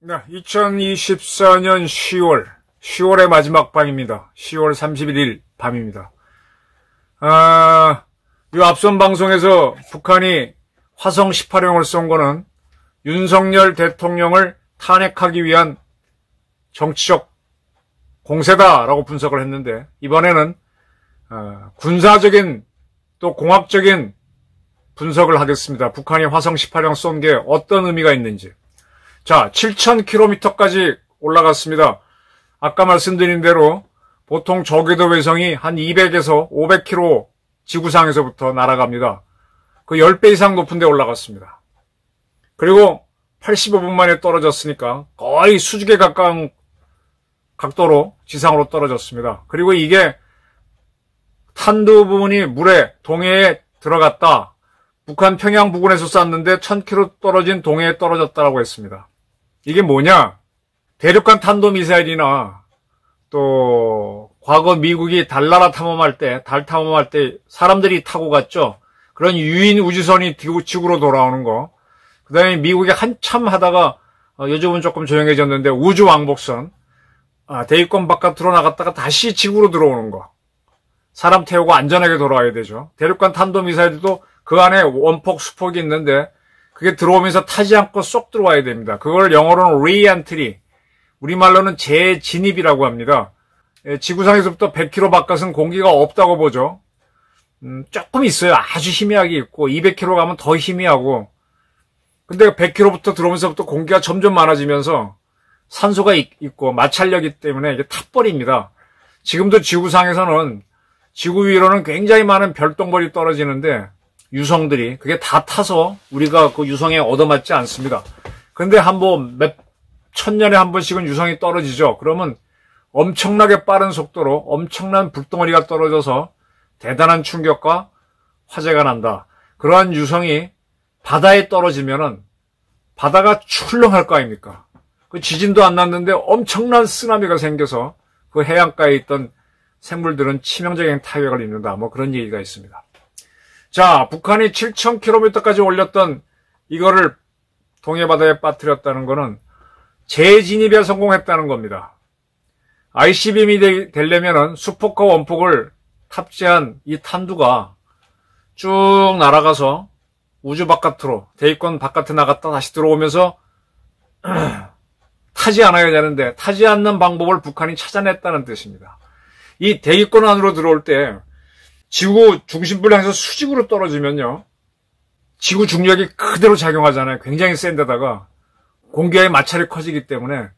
네, 2024년 10월, 10월의 마지막 밤입니다. 10월 31일 밤입니다. 아, 이 앞선 방송에서 북한이 화성 18형을 쏜 거는 윤석열 대통령을 탄핵하기 위한 정치적 공세다라고 분석을 했는데 이번에는 어, 군사적인 또 공학적인 분석을 하겠습니다. 북한이 화성 18형 쏜 게 어떤 의미가 있는지. 자, 7,000km까지 올라갔습니다. 아까 말씀드린 대로 보통 저궤도 외성이 한 200에서 500km 지구상에서부터 날아갑니다. 그 10배 이상 높은 데 올라갔습니다. 그리고 85분 만에 떨어졌으니까 거의 수직에 가까운 각도로 지상으로 떨어졌습니다. 그리고 이게 탄두 부분이 물에 동해에 들어갔다. 북한 평양 부근에서 쐈는데 1000km 떨어진 동해에 떨어졌다고 했습니다. 이게 뭐냐? 대륙간 탄도미사일이나 또 과거 미국이 달나라 탐험할 때, 달 탐험할 때 사람들이 타고 갔죠. 그런 유인 우주선이 지구로 돌아오는 거. 그 다음에 미국이 한참 하다가 어, 요즘은 조금 조용해졌는데 우주 왕복선 아, 대위권 바깥으로 나갔다가 다시 지구로 들어오는 거. 사람 태우고 안전하게 돌아와야 되죠. 대륙간 탄도미사일도 그 안에 원폭, 수폭이 있는데 그게 들어오면서 타지 않고 쏙 들어와야 됩니다. 그걸 영어로는 re-entry, 우리말로는 재진입이라고 합니다. 예, 지구상에서부터 100km 바깥은 공기가 없다고 보죠. 음, 조금 있어요. 아주 희미하게 있고 200km 가면 더 희미하고 근데 100km부터 들어오면서부터 공기가 점점 많아지면서 산소가 있, 고 마찰력이 때문에 이게 탑벌입니다. 지금도 지구상에서는 지구 위로는 굉장히 많은 별똥벌이 떨어지는데 유성들이 그게 다 타서 우리가 그 유성에 얻어맞지 않습니다. 근데 한 번 몇 천년에 한 번씩은 유성이 떨어지죠. 그러면 엄청나게 빠른 속도로 엄청난 불덩어리가 떨어져서 대단한 충격과 화재가 난다. 그러한 유성이 바다에 떨어지면은 바다가 출렁할 거 아닙니까? 그 지진도 안 났는데 엄청난 쓰나미가 생겨서 그 해안가에 있던 생물들은 치명적인 타격을 입는다. 뭐 그런 얘기가 있습니다. 자, 북한이 7,000km까지 올렸던 이거를 동해바다에 빠뜨렸다는 것은 재진입에 성공했다는 겁니다. ICBM이 되려면은 수폭과 원폭을 탑재한 이 탄두가 쭉 날아가서 우주 바깥으로 대기권 바깥에 나갔다 다시 들어오면서 타지 않아야 되는데 타지 않는 방법을 북한이 찾아냈다는 뜻입니다. 이 대기권 안으로 들어올 때 지구 중심부를 향해서 수직으로 떨어지면요. 지구 중력이 그대로 작용하잖아요. 굉장히 센 데다가 공기의 마찰이 커지기 때문에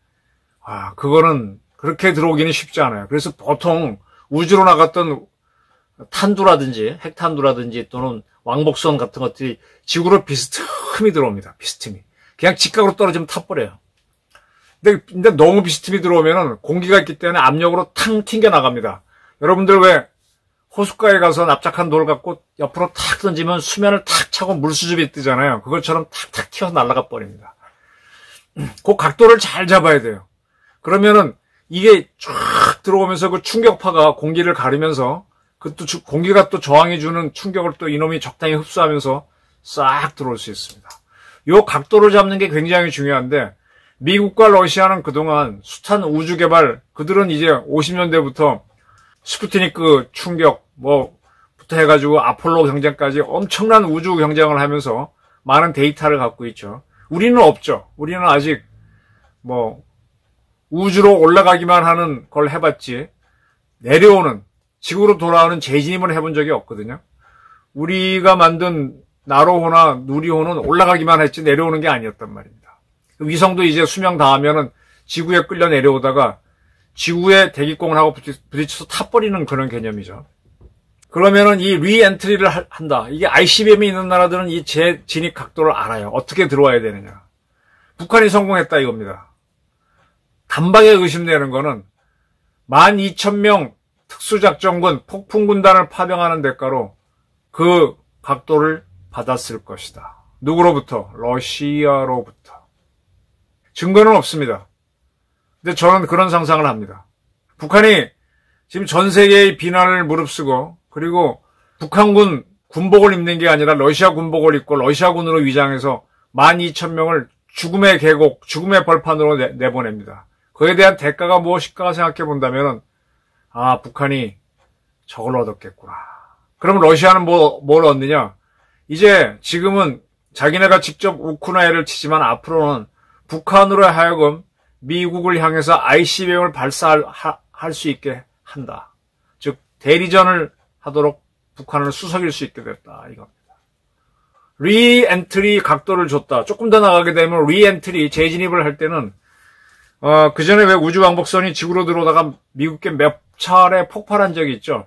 아, 그거는 그렇게 들어오기는 쉽지 않아요. 그래서 보통 우주로 나갔던 탄두라든지 핵탄두라든지 또는 왕복선 같은 것들이 지구로 비스듬히 들어옵니다. 비스듬히. 그냥 직각으로 떨어지면 타버려요. 근데, 근데 너무 비스듬히 들어오면 공기가 있기 때문에 압력으로 탕 튕겨 나갑니다. 여러분들 왜 호숫가에 가서 납작한 돌 갖고 옆으로 탁 던지면 수면을 탁 차고 물수줍이 뜨잖아요. 그것처럼 탁탁 튀어 날아가 버립니다. 그 각도를 잘 잡아야 돼요. 그러면은 이게 쫙 들어오면서 그 충격파가 공기를 가르면서 그 또 공기가 또 저항해주는 충격을 또 이놈이 적당히 흡수하면서 싹 들어올 수 있습니다. 요 각도를 잡는 게 굉장히 중요한데 미국과 러시아는 그동안 숱한 우주 개발 그들은 이제 50년대부터 스푸트니크 충격 뭐부터 해가지고 아폴로 경쟁까지 엄청난 우주 경쟁을 하면서 많은 데이터를 갖고 있죠. 우리는 없죠. 우리는 아직 뭐 우주로 올라가기만 하는 걸 해봤지 내려오는 지구로 돌아오는 재진입을 해본 적이 없거든요. 우리가 만든 나로호나 누리호는 올라가기만 했지 내려오는 게 아니었단 말입니다. 위성도 이제 수명 다하면은 지구에 끌려 내려오다가 지구에 대기권하고 부딪혀서 타버리는 그런 개념이죠. 그러면은 이 re-entry를 한다. 이게 ICBM이 있는 나라들은 이 재 진입 각도를 알아요. 어떻게 들어와야 되느냐. 북한이 성공했다 이겁니다. 단박에 의심되는 거는 12,000명 특수작전군 폭풍군단을 파병하는 대가로 그 각도를 받았을 것이다. 누구로부터? 러시아로부터. 증거는 없습니다. 근데 저는 그런 상상을 합니다. 북한이 지금 전 세계의 비난을 무릅쓰고 그리고 북한군 군복을 입는 게 아니라 러시아 군복을 입고 러시아군으로 위장해서 12,000명을 죽음의 계곡, 죽음의 벌판으로 내, 보냅니다 그에 대한 대가가 무엇일까 생각해 본다면 아 북한이 저걸 얻었겠구나. 그럼 러시아는 뭐, 뭘 얻느냐? 이제 지금은 자기네가 직접 우크라이나를 치지만 앞으로는 북한으로 하여금 미국을 향해서 ICBM을 발사할 수 있게 한다. 즉 대리전을 하도록 북한을 수석일 수 있게 됐다 이겁니다. re-entry 각도를 줬다. 조금 더 나가게 되면 re-entry 재진입을 할 때는 어, 그 전에 왜 우주 왕복선이 지구로 들어오다가 미국 게 몇 차례 폭발한 적이 있죠.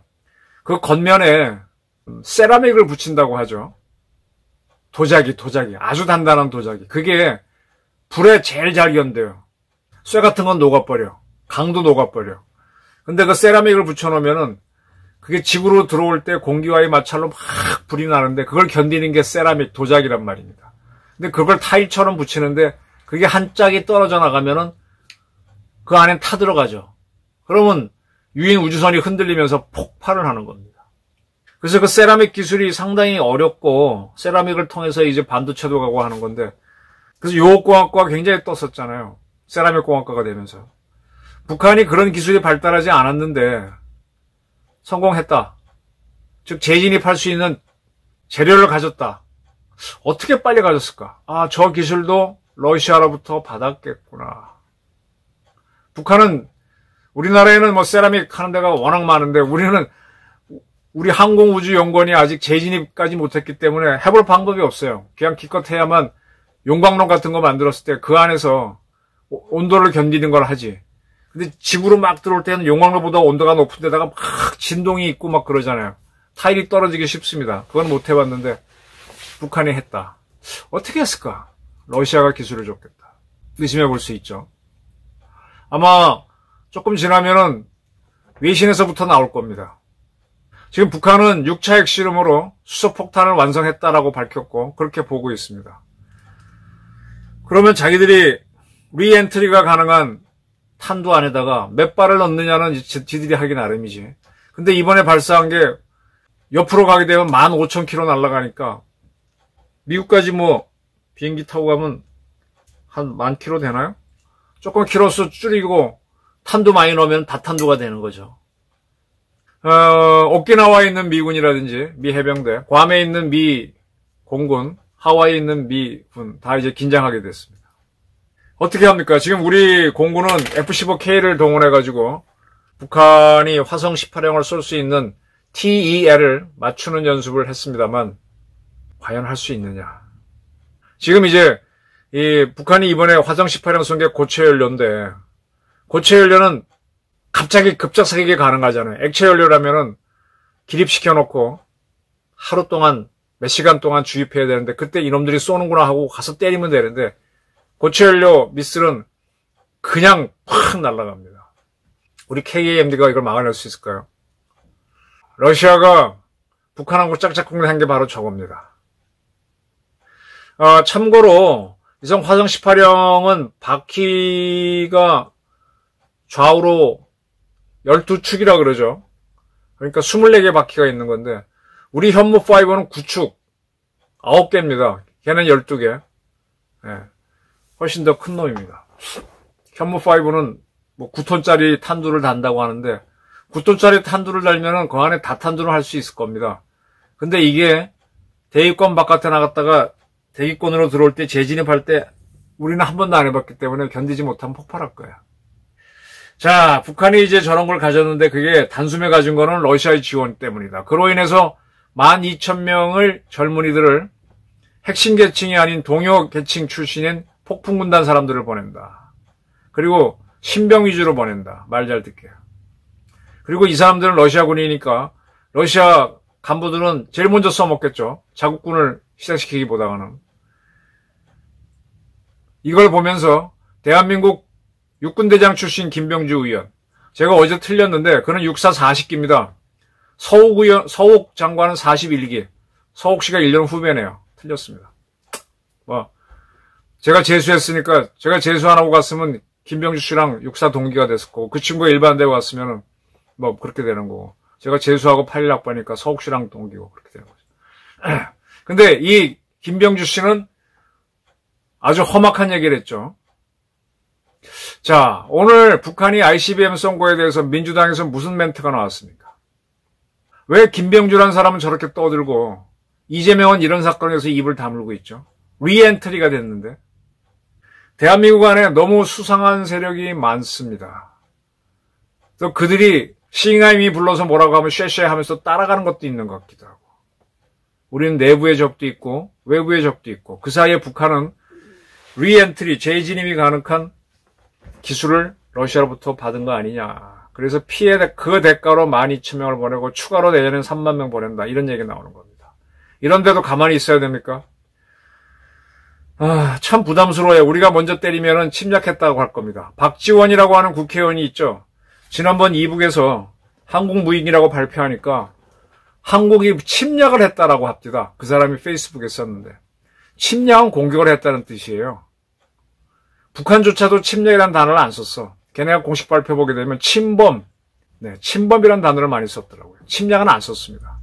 그 겉면에 세라믹을 붙인다고 하죠. 도자기, 도자기. 아주 단단한 도자기. 그게 불에 제일 잘 견뎌요. 쇠 같은 건 녹아버려. 강도 녹아버려. 근데 그 세라믹을 붙여놓으면은 그게 지구로 들어올 때 공기와의 마찰로 막 불이 나는데 그걸 견디는 게 세라믹 도자기란 말입니다. 근데 그걸 타일처럼 붙이는데 그게 한 짝이 떨어져 나가면은 그 안에 타 들어가죠. 그러면 유인 우주선이 흔들리면서 폭발을 하는 겁니다. 그래서 그 세라믹 기술이 상당히 어렵고 세라믹을 통해서 이제 반도체도 가고 하는 건데 그래서 요업공학과가 굉장히 떴었잖아요. 세라믹 공학과가 되면서. 북한이 그런 기술이 발달하지 않았는데 성공했다. 즉 재진입할 수 있는 재료를 가졌다. 어떻게 빨리 가졌을까? 아, 저 기술도 러시아로부터 받았겠구나. 북한은 우리나라에는 뭐 세라믹 하는 데가 워낙 많은데 우리는 우리 항공우주연구원이 아직 재진입까지 못했기 때문에 해볼 방법이 없어요. 그냥 기껏 해야만 용광로 같은 거 만들었을 때 그 안에서 온도를 견디는 걸 하지. 근데 지구로 막 들어올 때는 용광로보다 온도가 높은 데다가 막 진동이 있고 막 그러잖아요. 타일이 떨어지기 쉽습니다. 그건 못 해봤는데 북한이 했다. 어떻게 했을까? 러시아가 기술을 줬겠다. 의심해 볼 수 있죠. 아마 조금 지나면은 외신에서부터 나올 겁니다. 지금 북한은 6차 핵실험으로 수소폭탄을 완성했다라고 밝혔고 그렇게 보고 있습니다. 그러면 자기들이 re-entry가 가능한 탄두 안에다가 몇 발을 넣느냐는 지들이 하기 나름이지. 근데 이번에 발사한 게 옆으로 가게 되면 15,000km 날아가니까 미국까지 뭐 비행기 타고 가면 한 만 킬로 되나요? 조금 키로수 줄이고 탄두 많이 넣으면 다탄두가 되는 거죠. 어, 오키나와에 있는 미군이라든지 미 해병대, 괌에 있는 미 공군, 하와이에 있는 미군 다 이제 긴장하게 됐습니다. 어떻게 합니까? 지금 우리 공군은 F-15K를 동원해가지고 북한이 화성 18형을 쏠 수 있는 TEL을 맞추는 연습을 했습니다만 과연 할 수 있느냐? 지금 이제 이 북한이 이번에 화성 18형 쏜 게 고체 연료인데 고체 연료는 갑자기 급작스럽게 가능하잖아요. 액체 연료라면은 기립시켜 놓고 하루 동안 몇 시간 동안 주입해야 되는데 그때 이놈들이 쏘는구나 하고 가서 때리면 되는데 고체연료 미슬은 그냥 팍 날아갑니다. 우리 KAMD가 이걸 막아낼 수 있을까요? 러시아가 북한하고 짝짝꿍을 한 게 바로 저겁니다. 어, 참고로 이성 화성 18형은 바퀴가 좌우로 12축이라 그러죠. 그러니까 24개 바퀴가 있는 건데 우리 현무 5는 9축 9개입니다. 걔는 12개. 네. 훨씬 더 큰 놈입니다. 현무5는 뭐 9톤짜리 탄두를 단다고 하는데 9톤짜리 탄두를 달면은 그 안에 다 탄두를 할 수 있을 겁니다. 근데 이게 대기권 바깥에 나갔다가 대기권으로 들어올 때 재진입할 때 우리는 한 번도 안 해봤기 때문에 견디지 못하면 폭발할 거야. 자, 북한이 이제 저런 걸 가졌는데 그게 단숨에 가진 거는 러시아의 지원 때문이다. 그로 인해서 12,000명을 젊은이들을 핵심 계층이 아닌 동요 계층 출신인 폭풍군단 사람들을 보낸다. 그리고 신병 위주로 보낸다. 말 잘 듣게. 그리고 이 사람들은 러시아군이니까 러시아 간부들은 제일 먼저 써먹겠죠. 자국군을 시작시키기보다는. 이걸 보면서 대한민국 육군대장 출신 김병주 의원. 제가 어제 틀렸는데 그는 육사 40기입니다. 서욱 의원, 서욱 장관은 41기. 서욱 씨가 1년 후배네요. 틀렸습니다. 뭐 제가 재수했으니까 제가 재수 안 하고 갔으면 김병주 씨랑 육사 동기가 됐을 거고 그 친구가 일반대 왔으면 뭐 그렇게 되는 거고 제가 재수하고 8일 학번이니까 서욱 씨랑 동기고 그렇게 되는 거죠. 근데 이 김병주 씨는 아주 험악한 얘기를 했죠. 자, 오늘 북한이 ICBM 쏜 거에 대해서 민주당에서 무슨 멘트가 나왔습니까? 왜 김병주라는 사람은 저렇게 떠들고 이재명은 이런 사건에서 입을 다물고 있죠? re-entry가 됐는데 대한민국 안에 너무 수상한 세력이 많습니다. 또 그들이 싱하이밍이 불러서 뭐라고 하면 谢谢 하면서 따라가는 것도 있는 것 같기도 하고 우리는 내부의 적도 있고 외부의 적도 있고 그 사이에 북한은 re-entry 재진입이 가능한 기술을 러시아로부터 받은 거 아니냐. 그래서 피해 그 대가로 12,000명을 보내고 추가로 내년엔 3만 명 보낸다. 이런 얘기 나오는 겁니다. 이런데도 가만히 있어야 됩니까? 아, 참 부담스러워요. 우리가 먼저 때리면은 침략했다고 할 겁니다. 박지원이라고 하는 국회의원이 있죠. 지난번 이북에서 한국 무인이라고 발표하니까 한국이 침략을 했다라고 합니다. 그 사람이 페이스북에 썼는데. 침략은 공격을 했다는 뜻이에요. 북한조차도 침략이라는 단어를 안 썼어. 걔네가 공식 발표 보게 되면 침범, 네, 침범이라는 단어를 많이 썼더라고요. 침략은 안 썼습니다.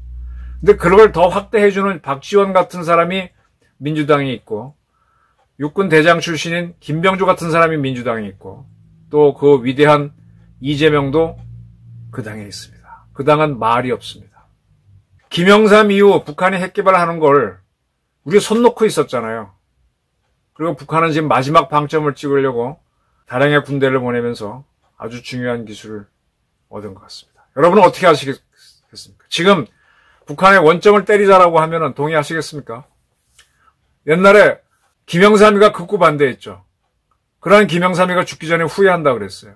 근데 그걸 더 확대해주는 박지원 같은 사람이 민주당에 있고, 육군 대장 출신인 김병주 같은 사람이 민주당에 있고, 또 그 위대한 이재명도 그 당에 있습니다. 그 당은 말이 없습니다. 김영삼 이후 북한이 핵 개발하는 걸 우리가 손 놓고 있었잖아요. 그리고 북한은 지금 마지막 방점을 찍으려고 다량의 군대를 보내면서 아주 중요한 기술을 얻은 것 같습니다. 여러분은 어떻게 하시겠습니까? 지금 북한의 원점을 때리자라고 하면 동의하시겠습니까? 옛날에 김영삼이가 극구 반대했죠. 그러한 김영삼이가 죽기 전에 후회한다 그랬어요.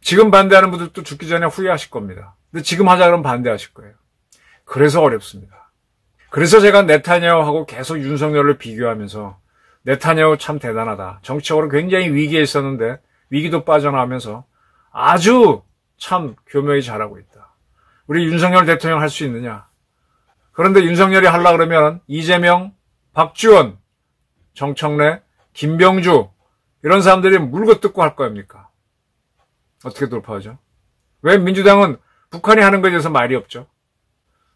지금 반대하는 분들도 죽기 전에 후회하실 겁니다. 근데 지금 하자 그러면 반대하실 거예요. 그래서 어렵습니다. 그래서 제가 네타냐후하고 계속 윤석열을 비교하면서 네타냐후 참 대단하다. 정치적으로 굉장히 위기에 있었는데 위기도 빠져나오면서 아주 참 교묘히 잘하고 있다. 우리 윤석열 대통령 할 수 있느냐? 그런데 윤석열이 하려 그러면 이재명, 박지원, 정청래, 김병주 이런 사람들이 물고 뜯고 할 거입니까? 어떻게 돌파하죠? 왜 민주당은 북한이 하는 것에 대해서 말이 없죠?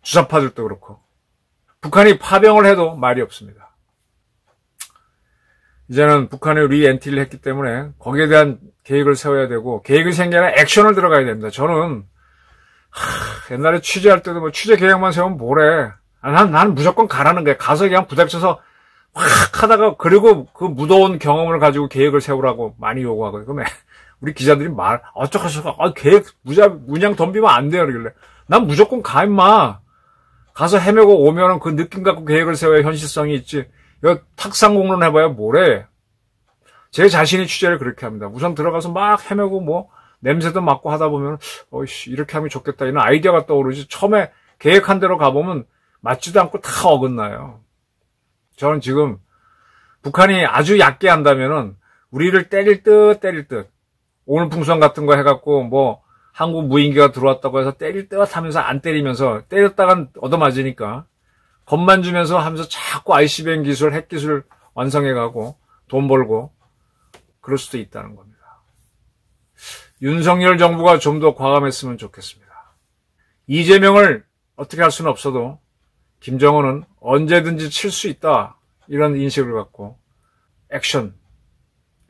주사파들도 그렇고 북한이 파병을 해도 말이 없습니다. 이제는 북한의 리엔티를 했기 때문에 거기에 대한 계획을 세워야 되고 계획을 생겨나 액션을 들어가야 됩니다. 저는 하, 옛날에 취재할 때도 뭐 취재 계획만 세우면 뭐래. 아, 난, 난 무조건 가라는 거야. 가서 그냥 부닥쳐서 확 하다가 그리고 그 무더운 경험을 가지고 계획을 세우라고 많이 요구하거든요. 우리 기자들이 말 어쩌고저쩌고 아, 계획 무자 문양 덤비면 안 돼요. 그러길래 난 무조건 가 임마. 가서 헤매고 오면은 그 느낌 갖고 계획을 세워야 현실성이 있지. 이거 탁상 공론 해봐야 뭐래. 제 자신이 취재를 그렇게 합니다. 우선 들어가서 막 헤매고 뭐 냄새도 맡고 하다 보면 어이씨 이렇게 하면 좋겠다 이런 아이디어가 떠오르지 처음에 계획한 대로 가보면 맞지도 않고 다 어긋나요. 저는 지금 북한이 아주 얕게 한다면은 우리를 때릴 듯 때릴 듯 오늘 풍선 같은 거 해갖고 뭐 한국 무인기가 들어왔다고 해서 때릴 듯 하면서 안 때리면서 때렸다간 얻어맞으니까 겁만 주면서 하면서 자꾸 ICBM 기술, 핵 기술 완성해가고 돈 벌고 그럴 수도 있다는 겁니다. 윤석열 정부가 좀 더 과감했으면 좋겠습니다. 이재명을 어떻게 할 수는 없어도 김정은은 언제든지 칠 수 있다 이런 인식을 갖고 액션,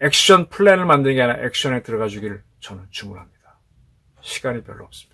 액션 플랜을 만드는 게 아니라 액션에 들어가 주기를 저는 주문합니다. 시간이 별로 없습니다.